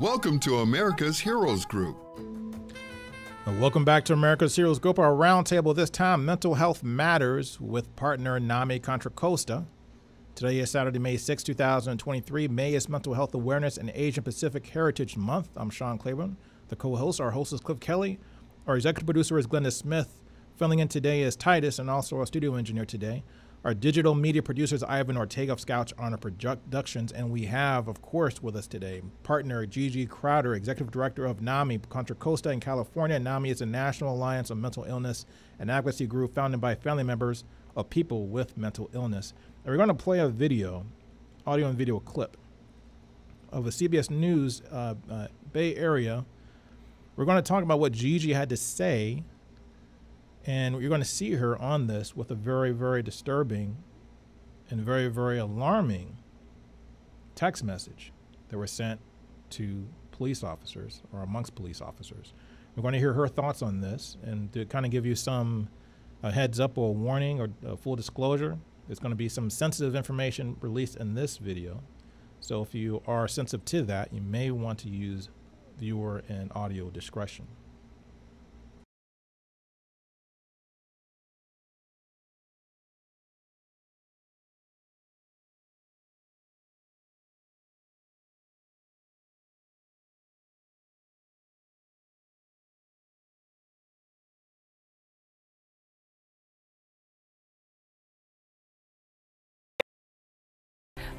Welcome to America's Heroes Group. Welcome back to America's Heroes Group, our roundtable. This time, Mental Health Matters with partner NAMI Contra Costa. Today is Saturday, May 6, 2023. May is Mental Health Awareness and Asian Pacific Heritage Month. I'm Sean Claiborne, the co host. Our host is Cliff Kelley. Our executive producer is Glenda Smith. Filling in today is Titus, and also our studio engineer today. Our digital media producers, Ivan Ortega of Scout's Honor Productions, and we have, of course, with us today, partner Gigi Crowder, Executive Director of NAMI Contra Costa in California. NAMI is a National Alliance of Mental Illness and Advocacy group founded by family members of people with mental illness. And we're going to play a video, audio and video clip of a CBS News uh, uh, Bay Area. We're going to talk about what Gigi had to say and you're going to see her on this with a very, very disturbing and very, very alarming text message that were sent to police officers or amongst police officers. We're going to hear her thoughts on this and to kind of give you some heads up or warning or a full disclosure. There's going to be some sensitive information released in this video. So if you are sensitive to that, you may want to use viewer and audio discretion.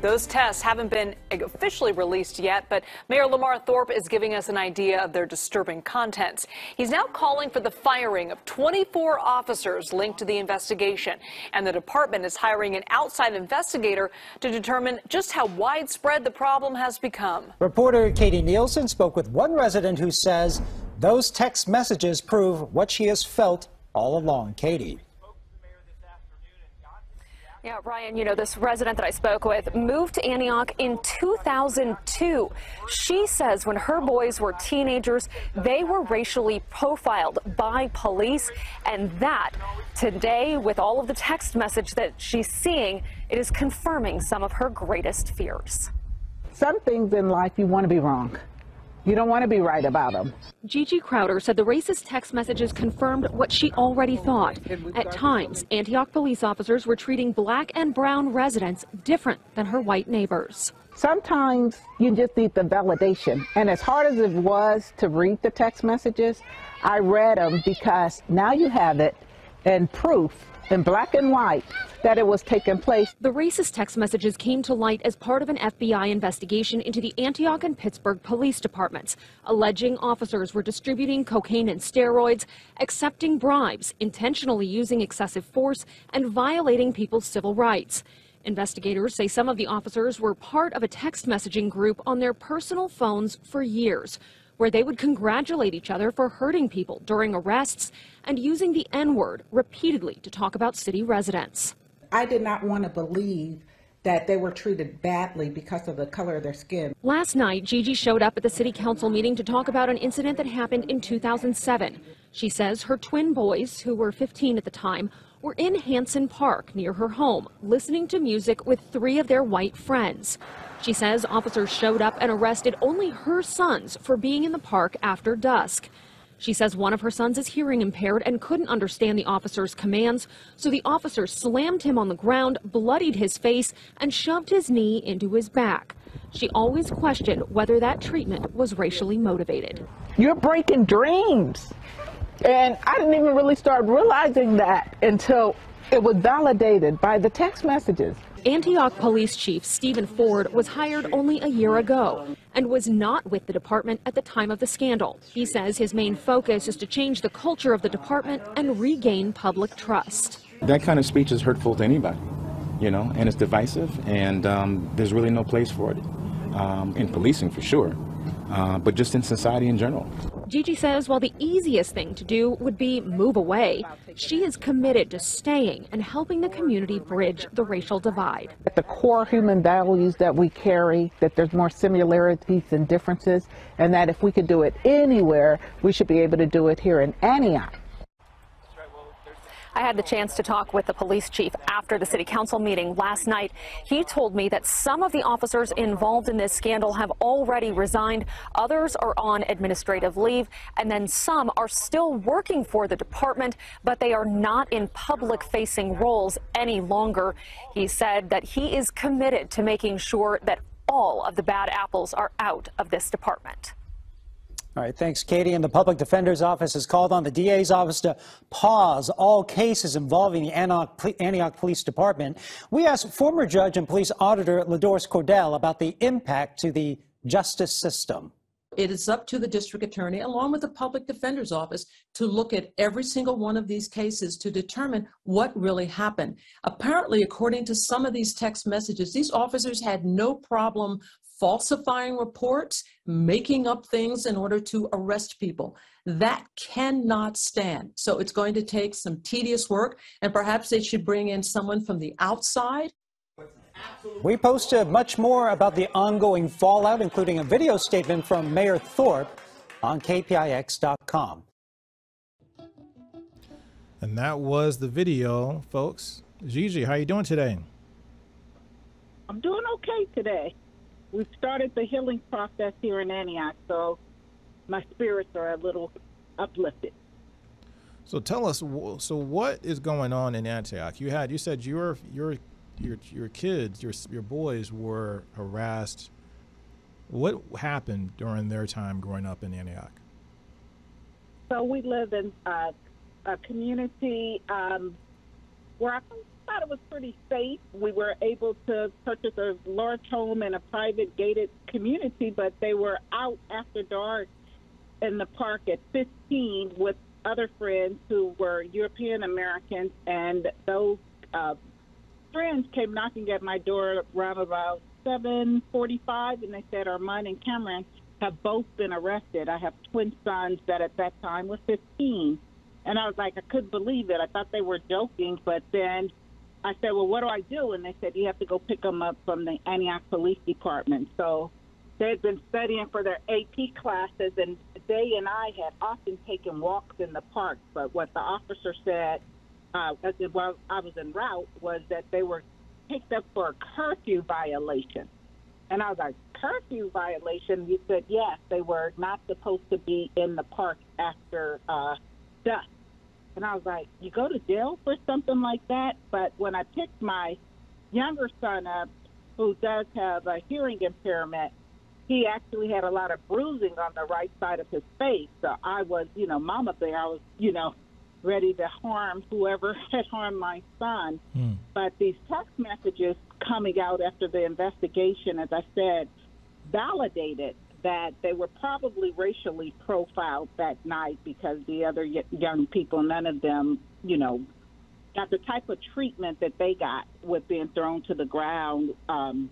Those tests haven't been officially released yet, but Mayor Lamar Thorpe is giving us an idea of their disturbing contents. He's now calling for the firing of 24 officers linked to the investigation, and the department is hiring an outside investigator to determine just how widespread the problem has become. Reporter Katie Nielsen spoke with one resident who says those text messages prove what she has felt all along. Katie. Yeah, Ryan, you know, this resident that I spoke with moved to Antioch in 2002. She says when her boys were teenagers, they were racially profiled by police, and that today, with all of the text message that she's seeing, it is confirming some of her greatest fears. Some things in life you want to be wrong. You don't want to be right about them. Gigi Crowder said the racist text messages confirmed what she already thought. At times, Antioch police officers were treating black and brown residents different than her white neighbors. Sometimes you just need the validation. And as hard as it was to read the text messages, I read them because now you have it and proof in black and white that it was taking place. The racist text messages came to light as part of an FBI investigation into the Antioch and Pittsburgh police departments, alleging officers were distributing cocaine and steroids, accepting bribes, intentionally using excessive force, and violating people's civil rights. Investigators say some of the officers were part of a text messaging group on their personal phones for years where they would congratulate each other for hurting people during arrests and using the N word repeatedly to talk about city residents. I did not want to believe that they were treated badly because of the color of their skin. Last night, Gigi showed up at the city council meeting to talk about an incident that happened in 2007. She says her twin boys, who were 15 at the time, were in Hanson Park near her home, listening to music with three of their white friends. She says officers showed up and arrested only her sons for being in the park after dusk. She says one of her sons is hearing impaired and couldn't understand the officer's commands, so the officer slammed him on the ground, bloodied his face, and shoved his knee into his back. She always questioned whether that treatment was racially motivated. You're breaking dreams. And I didn't even really start realizing that until it was validated by the text messages. Antioch Police Chief Stephen Ford was hired only a year ago and was not with the department at the time of the scandal. He says his main focus is to change the culture of the department and regain public trust. That kind of speech is hurtful to anybody, you know, and it's divisive, and um, there's really no place for it um, in policing for sure, uh, but just in society in general. Gigi says while the easiest thing to do would be move away, she is committed to staying and helping the community bridge the racial divide. At the core human values that we carry, that there's more similarities than differences, and that if we could do it anywhere, we should be able to do it here in Antioch. I had the chance to talk with the police chief after the city council meeting last night. He told me that some of the officers involved in this scandal have already resigned, others are on administrative leave, and then some are still working for the department, but they are not in public facing roles any longer. He said that he is committed to making sure that all of the bad apples are out of this department. All right, thanks, Katie. And the Public Defender's Office has called on the DA's office to pause all cases involving the Antioch Police Department. We asked former judge and police auditor LaDoris Cordell about the impact to the justice system. It is up to the district attorney, along with the public defender's office, to look at every single one of these cases to determine what really happened. Apparently, according to some of these text messages, these officers had no problem falsifying reports, making up things in order to arrest people. That cannot stand. So it's going to take some tedious work, and perhaps they should bring in someone from the outside we posted much more about the ongoing fallout, including a video statement from Mayor Thorpe on KPIX.com. And that was the video, folks. Gigi, how are you doing today? I'm doing okay today. We've started the healing process here in Antioch, so my spirits are a little uplifted. So tell us, so what is going on in Antioch? You had, you said your your your your kids, your your boys were harassed. What happened during their time growing up in Antioch? So we live in uh, a community um, where I thought it was pretty safe. We were able to purchase a large home in a private gated community, but they were out after dark in the park at 15 with other friends who were European Americans, and those uh, friends came knocking at my door around about 7:45, and they said Armand and Cameron have both been arrested. I have twin sons that at that time were 15, and I was like, I couldn't believe it. I thought they were joking, but then I said, well, what do I do? And they said you have to go pick them up from the Antioch Police Department. So they had been studying for their AP classes, and they and I had often taken walks in the park. But what the officer said uh, while I was en route was that they were picked up for a curfew violation. And I was like, curfew violation? You said, yes, they were not supposed to be in the park after uh, dusk. And I was like, you go to jail for something like that? But when I picked my younger son up, who does have a hearing impairment, he actually had a lot of bruising on the right side of his face. So I was, you know, mama bear. I was, you know, ready to harm whoever had harmed my son. Mm. But these text messages coming out after the investigation, as I said, validated that they were probably racially profiled that night because the other young people, none of them, you know, got the type of treatment that they got with being thrown to the ground um,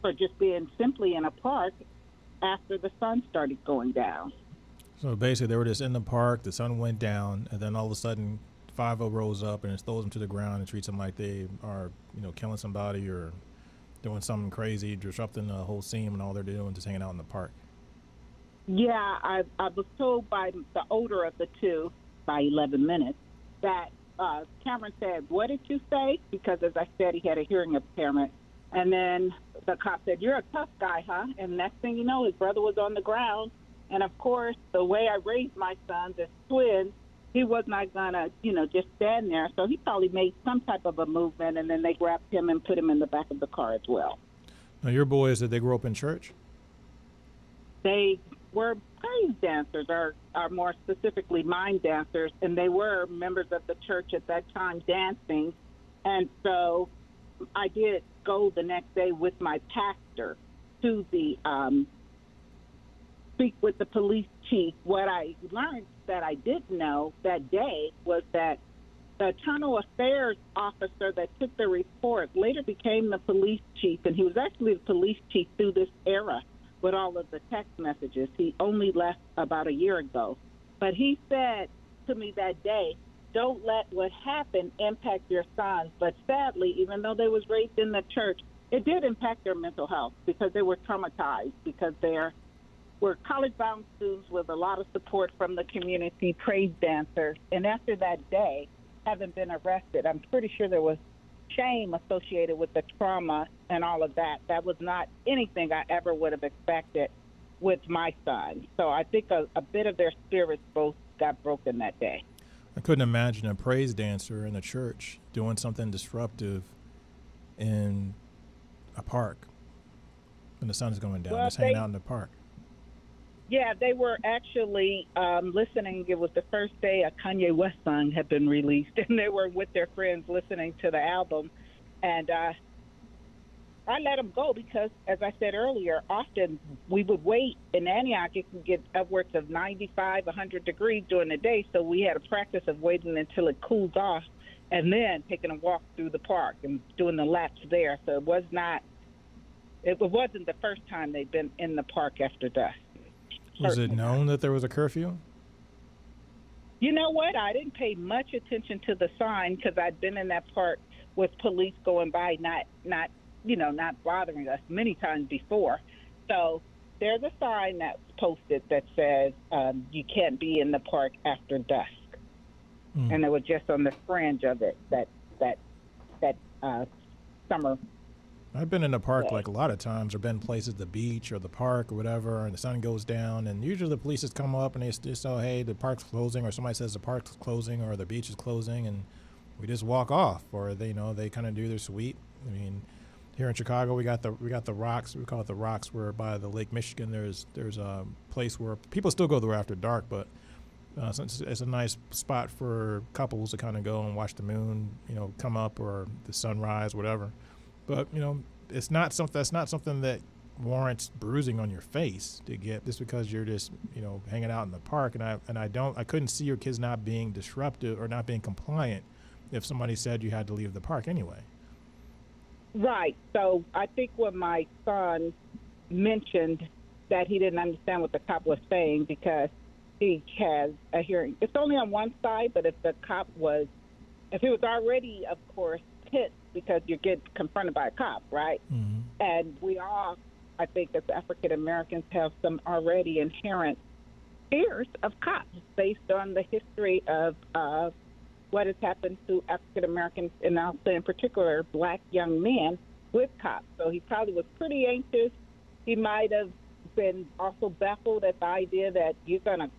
for just being simply in a park after the sun started going down. So basically, they were just in the park. The sun went down, and then all of a sudden, Five O rose up and it throws them to the ground and treats them like they are, you know, killing somebody or doing something crazy, disrupting the whole scene, and all they're doing is just hanging out in the park. Yeah, I, I was told by the older of the two, by 11 minutes, that uh, Cameron said, "What did you say?" Because as I said, he had a hearing impairment. And then the cop said, "You're a tough guy, huh?" And next thing you know, his brother was on the ground and of course, the way I raised my sons as twins, he was not gonna, you know, just stand there. So he probably made some type of a movement, and then they grabbed him and put him in the back of the car as well. Now, your boys, did they grow up in church? They were praise dancers, or, or more specifically, mime dancers, and they were members of the church at that time dancing. And so I did go the next day with my pastor to the um, speak with the police chief, what I learned that I didn't know that day was that the internal affairs officer that took the report later became the police chief, and he was actually the police chief through this era with all of the text messages. He only left about a year ago. But he said to me that day, don't let what happened impact your sons. But sadly, even though they was raised in the church, it did impact their mental health because they were traumatized because they're were college bound students with a lot of support from the community, praise dancers. And after that day, haven't been arrested. I'm pretty sure there was shame associated with the trauma and all of that. That was not anything I ever would have expected with my son. So I think a, a bit of their spirits both got broken that day. I couldn't imagine a praise dancer in a church doing something disruptive in a park when the sun is going down, Well, just hanging out in the park. Yeah, they were actually um, listening. It was the first day a Kanye West song had been released, and they were with their friends listening to the album. And uh, I let them go because, as I said earlier, often we would wait in Antioch. It could get upwards of 95, 100 degrees during the day, so we had a practice of waiting until it cools off and then taking a walk through the park and doing the laps there. So it was not. It wasn't the first time they'd been in the park after dusk. Was it known that there was a curfew? You know what? I didn't pay much attention to the sign because I'd been in that park with police going by, not not you know not bothering us many times before. So there's a sign that's posted that says um, you can't be in the park after dusk, Hmm. and it was just on the fringe of it that that that uh, summer. I've been in the park Yeah. like a lot of times, or been places, the beach or the park or whatever, and the sun goes down, and usually the police just come up and they just say, "Hey, the park's closing," or somebody says the park's closing or the beach is closing, and we just walk off, or they, you know, they kind of do their sweep. I mean, here in Chicago, we got the we got the rocks. We call it the rocks, where by the Lake Michigan, there's there's a place where people still go there after dark, but uh, so it's, it's a nice spot for couples to kind of go and watch the moon, you know, come up or the sunrise, whatever. But you know, it's not something that's not something that warrants bruising on your face to get just because you're just you know hanging out in the park. And I and I don't I couldn't see your kids not being disruptive or not being compliant if somebody said you had to leave the park anyway. Right. So I think when my son mentioned that he didn't understand what the cop was saying because he has a hearing, it's only on one side, but if the cop was, if he was already, of course, pissed because you get confronted by a cop, right? Mm-hmm. And we all, I think, as African Americans, have some already inherent fears of cops based on the history of uh, what has happened to African Americans, and I'll say in particular, black young men with cops. So he probably was pretty anxious. He might have been also baffled at the idea that you're going to,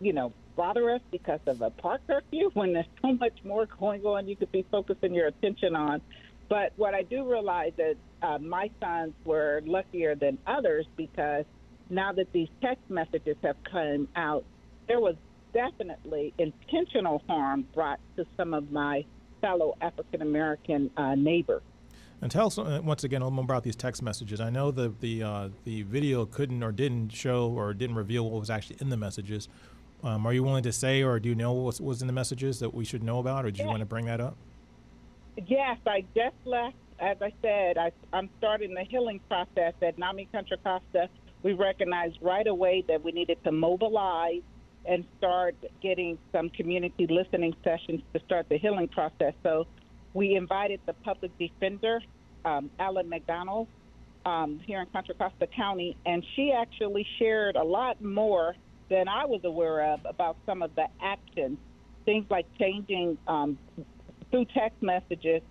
you know, bother us because of a park curfew when there's so much more going on you could be focusing your attention on. But what I do realize that uh, my sons were luckier than others because now that these text messages have come out, there was definitely intentional harm brought to some of my fellow African American uh, neighbors. And tell us uh, once again a little more about these text messages. I know the the uh, the video couldn't or didn't show or didn't reveal what was actually in the messages. Um, are you willing to say, or do you know what was in the messages that we should know about, or do you Yeah. want to bring that up? Yes, I just left. As I said, I, I'm starting the healing process at NAMI Contra Costa. We recognized right away that we needed to mobilize and start getting some community listening sessions to start the healing process. So we invited the public defender, um, Ellen McDonnell, um, here in Contra Costa County, and she actually shared a lot more than I was aware of about some of the actions, things like changing um, through text messages,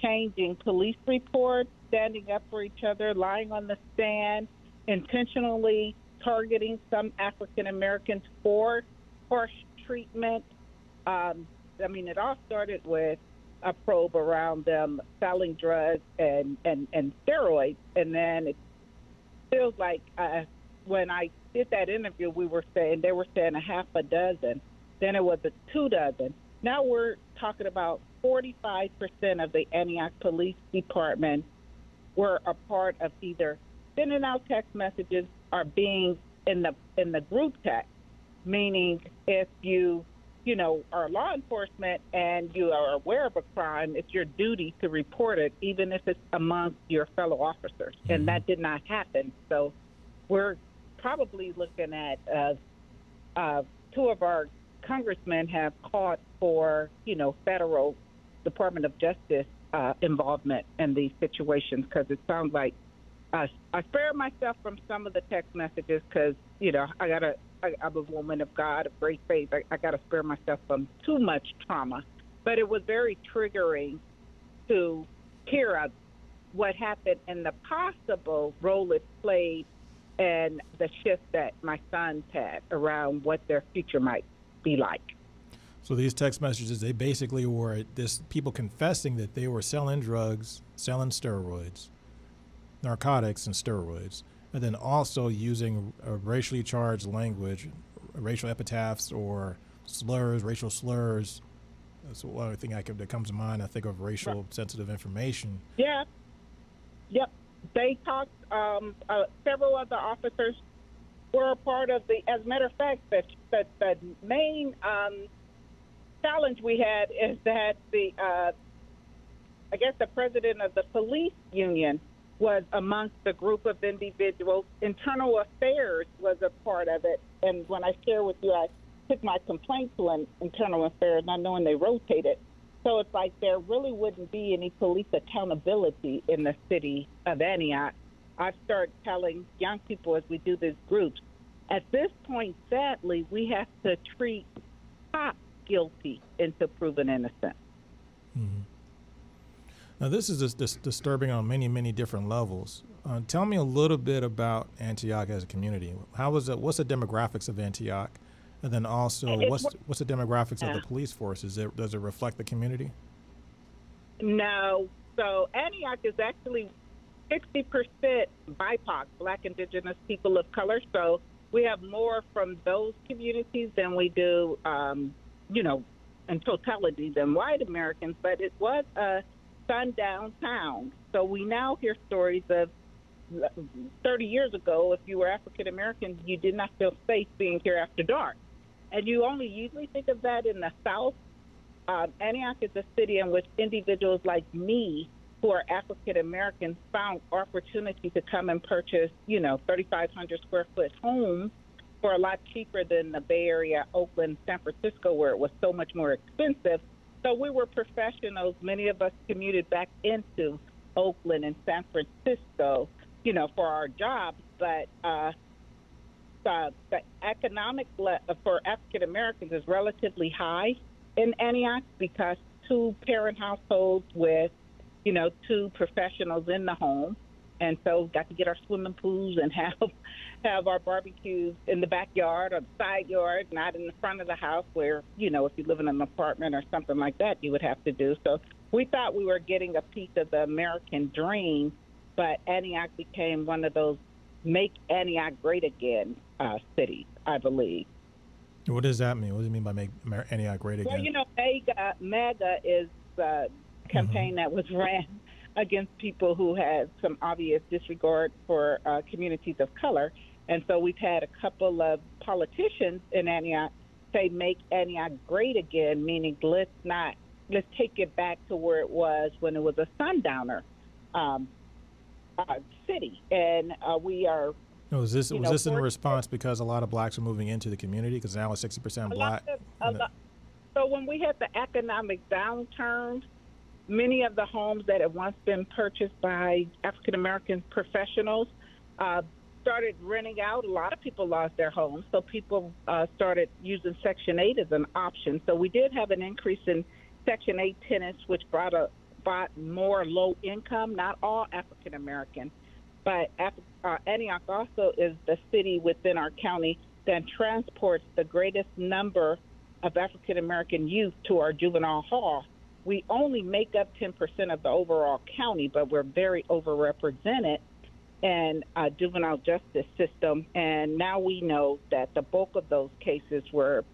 changing police reports, standing up for each other, lying on the stand, intentionally targeting some African Americans for harsh treatment. Um, I mean, it all started with a probe around them selling drugs and, and, and steroids, and then it feels like uh, when I did that interview, we were saying they were saying a half a dozen, then it was a two dozen. Now we're talking about 45% of the Antioch Police Department were a part of either sending out text messages or being in the in the group text. Meaning, if you you know are law enforcement and you are aware of a crime, it's your duty to report it, even if it's amongst your fellow officers. And mm-hmm. that did not happen. So we're probably looking at uh, uh, two of our congressmen have called for you know federal Department of Justice uh, involvement in these situations because it sounds like uh, I spare myself from some of the text messages because you know I gotta I, I'm a woman of God of great faith. I, I gotta spare myself from too much trauma but it was very triggering to hear of what happened and the possible role it played in the shift that my sons had around what their future might be like. So these text messages, they basically were this people confessing that they were selling drugs, selling steroids, narcotics and steroids, and then also using racially charged language, racial epitaphs or slurs, racial slurs. That's one thing I can, that comes to mind. I think of racial sensitive information. Yeah. Yep. They talked. Um, uh, several other officers were a part of the. As a matter of fact, that the, the main um, challenge we had is that the, uh, I guess, the president of the police union was amongst the group of individuals. Internal affairs was a part of it, and when I share with you, I took my complaint to an internal affairs, not knowing they rotated. So it's like there really wouldn't be any police accountability in the city of Antioch. I start telling young people as we do these groups, at this point, sadly, we have to treat cops guilty until proven innocent. Mm-hmm. Now, this is just, disturbing on many, many different levels. Uh, tell me a little bit about Antioch as a community. How was it? What's the demographics of Antioch? And then also, what's what's the demographics yeah. of the police force? Is it does it reflect the community? No. So Antioch is actually 60% BIPOC, Black, Indigenous, people of color. So we have more from those communities than we do, um, you know, in totality than white Americans. But it was a sundown town. So we now hear stories of 30 years ago, if you were African American, you did not feel safe being here after dark and you only usually think of that in the South. Um, Antioch is a city in which individuals like me, who are African Americans, found opportunity to come and purchase, you know, 3,500 square foot homes for a lot cheaper than the Bay Area, Oakland, San Francisco, where it was so much more expensive. So we were professionals. Many of us commuted back into Oakland and San Francisco, you know, for our jobs. But uh, uh, the economic le- for African Americans is relatively high in Antioch because two parent households with, you know, two professionals in the home, and so got to get our swimming pools and have have our barbecues in the backyard or the side yard, not in the front of the house where, you know, if you live in an apartment or something like that, you would have to do. So we thought we were getting a piece of the American dream, but Antioch became one of those make Antioch great again uh, cities, I believe. What does that mean? What does it mean by make Antioch great again? Well, you know, MAGA, MAGA is a campaign mm-hmm. that was ran against people who had some obvious disregard for uh, communities of color. And so we've had a couple of politicians in Antioch say, make Antioch great again, meaning let's not, let's take it back to where it was when it was a sundowner. Um, uh, city, and uh, we are. No, was this was know, this in response because a lot of blacks are moving into the community because now it's sixty percent black? Of, so when we had the economic downturn, many of the homes that had once been purchased by African American professionals uh, started renting out. A lot of people lost their homes, so people uh, started using Section 8 as an option. So we did have an increase in Section 8 tenants, which brought a, bought more low income, not all African American, but uh, Antioch also is the city within our county that transports the greatest number of African American youth to our juvenile hall. We only make up 10% of the overall county, but we're very overrepresented in a juvenile justice system. And now we know that the bulk of those cases were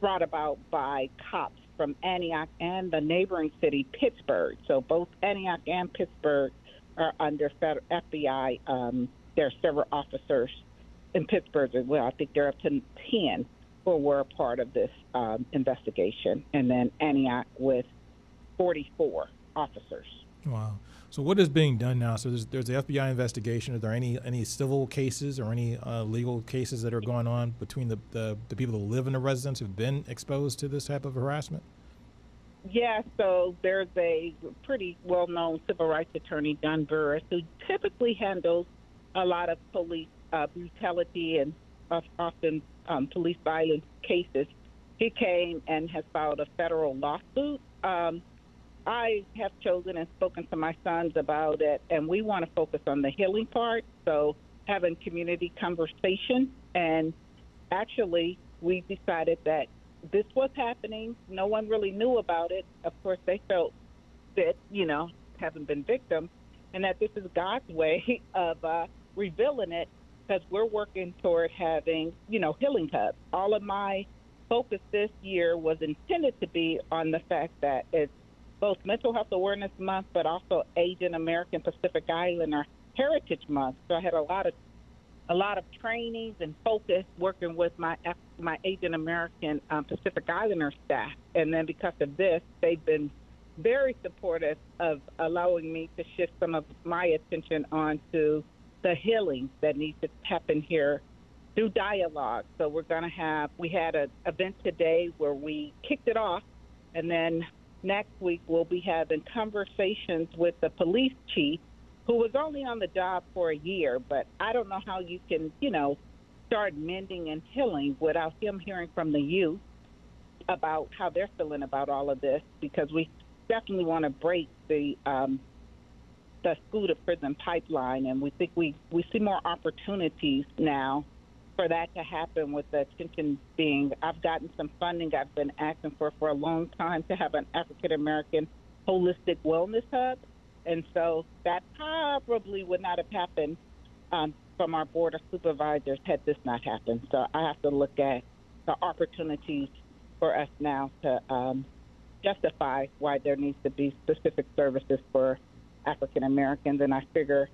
brought about by cops from Antioch and the neighboring city, Pittsburgh. So both Antioch and Pittsburgh are under federal FBI. Um, there are several officers in Pittsburgh as well. I think they're up to 10 who were a part of this um, investigation. And then Antioch with 44 officers. Wow. So what is being done now? So there's, there's the FBI investigation. Are there any any civil cases or any uh, legal cases that are going on between the, the, the people who live in the residence who've been exposed to this type of harassment? Yeah, so there's a pretty well-known civil rights attorney, John Burris, who typically handles a lot of police uh, brutality and often um, police violence cases. He came and has filed a federal lawsuit um, I have chosen and spoken to my sons about it, and we want to focus on the healing part. So, having community conversation, and actually, we decided that this was happening. No one really knew about it. Of course, they felt that, you know, haven't been victims, and that this is God's way of uh, revealing it because we're working toward having, you know, healing hubs. All of my focus this year was intended to be on the fact that it's both Mental Health Awareness Month, but also Asian American Pacific Islander Heritage Month. So I had a lot of a lot of trainings and focus working with my my Asian American um, Pacific Islander staff, and then because of this, they've been very supportive of allowing me to shift some of my attention onto the healing that needs to happen here through dialogue. So we're going to have we had an event today where we kicked it off, and then next week we'll be having conversations with the police chief who was only on the job for a year, but I don't know how you can, you know, start mending and healing without him hearing from the youth about how they're feeling about all of this because we definitely want to break the um, the school to prison pipeline and we think we, we see more opportunities now for that to happen with the attention being I've gotten some funding I've been asking for for a long time to have an African American holistic wellness hub and so that probably would not have happened um, from our board of supervisors had this not happened. So I have to look at the opportunities for us now to um, justify why there needs to be specific services for African Americans. And I figure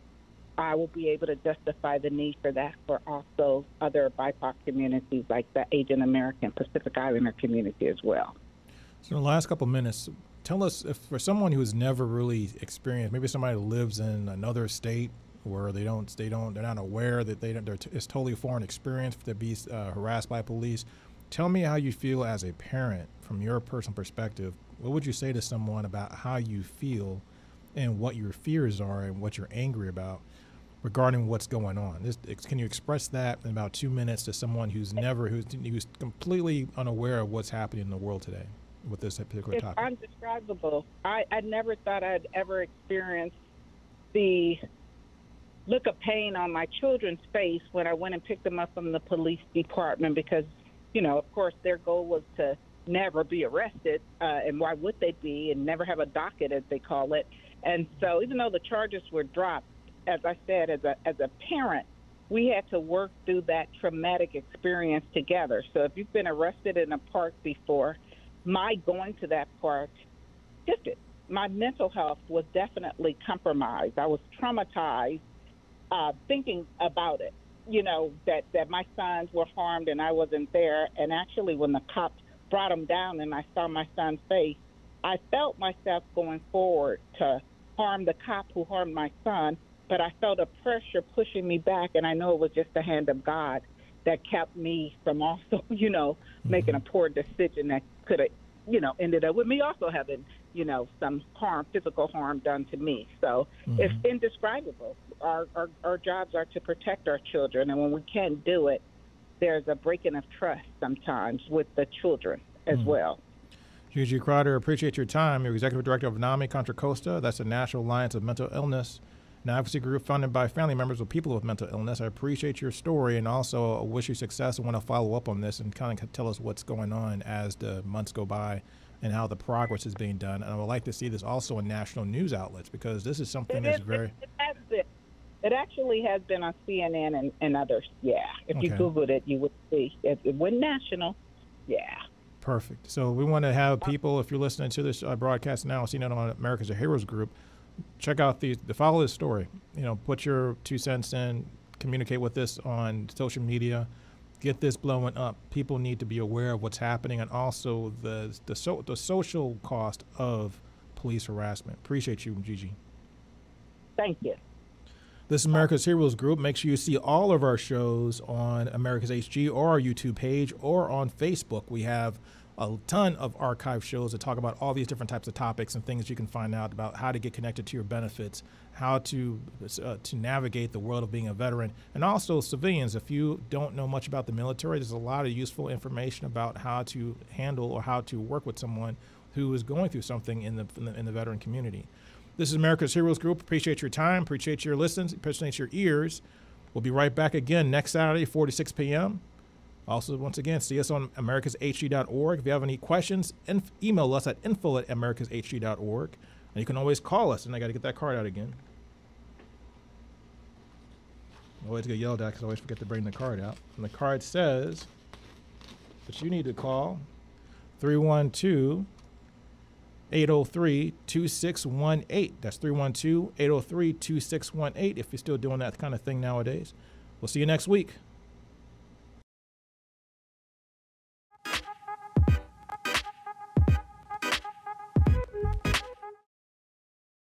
I will be able to justify the need for that for also other BIPOC communities like the Asian American Pacific Islander community as well. So, in the last couple minutes, tell us if for someone who has never really experienced, maybe somebody who lives in another state where they don't, they don't, they're not aware that they don't, t- it's totally a foreign experience to be uh, harassed by police. Tell me how you feel as a parent from your personal perspective. What would you say to someone about how you feel and what your fears are and what you're angry about regarding what's going on? This, can you express that in about two minutes to someone who's never, who's, who's completely unaware of what's happening in the world today? with this particular it's topic? It's undescribable. I, I never thought I'd ever experience the look of pain on my children's face when I went and picked them up from the police department because, you know, of course, their goal was to never be arrested, uh, and why would they be, and never have a docket, as they call it. And so, even though the charges were dropped, as I said, as a as a parent, we had to work through that traumatic experience together. So, if you've been arrested in a park before, my going to that park shifted. My mental health was definitely compromised. I was traumatized uh, thinking about it. You know that that my sons were harmed and I wasn't there. And actually, when the cops brought them down and I saw my son's face, I felt myself going forward to harm the cop who harmed my son. But I felt a pressure pushing me back, and I know it was just the hand of God that kept me from also, you know, mm-hmm. making a poor decision that could have, you know, ended up with me also having, you know, some harm, physical harm done to me. So mm-hmm. it's indescribable. Our, our our jobs are to protect our children, and when we can't do it, there's a breaking of trust sometimes with the children as mm-hmm. well. Gigi Crowder, appreciate your time. You're executive director of NAMI Contra Costa. That's the National Alliance of Mental Illness an advocacy group funded by family members of people with mental illness. I appreciate your story and also wish you success. I want to follow up on this and kind of tell us what's going on as the months go by and how the progress is being done. And I would like to see this also in national news outlets because this is something that's very. It, has been. It actually has been on CNN and, and others. Yeah. If okay. you Googled it, you would see. It, it went national. Yeah. Perfect. So we want to have people, if you're listening to this uh, broadcast now, seeing it on America's a Heroes group, check out the, the follow this story. You know, put your two cents in, communicate with this on social media, get this blowing up. People need to be aware of what's happening and also the the so, the social cost of police harassment. Appreciate you, Gigi. Thank you. This is America's Heroes Group. Make sure you see all of our shows on America's HG or our YouTube page or on Facebook. We have a ton of archive shows that talk about all these different types of topics and things you can find out about how to get connected to your benefits, how to uh, to navigate the world of being a veteran, and also civilians. If you don't know much about the military, there's a lot of useful information about how to handle or how to work with someone who is going through something in the, in the, in the veteran community. This is America's Heroes Group. Appreciate your time. Appreciate your listens. Appreciate your ears. We'll be right back again next Saturday, 4 to 6 p.m. Also, once again, see us on americashg.org. If you have any questions, inf- email us at info at americashg.org. And you can always call us. And I got to get that card out again. Always get yelled at because I always forget to bring the card out. And the card says that you need to call 312 803 2618. That's 312 803 2618 if you're still doing that kind of thing nowadays. We'll see you next week.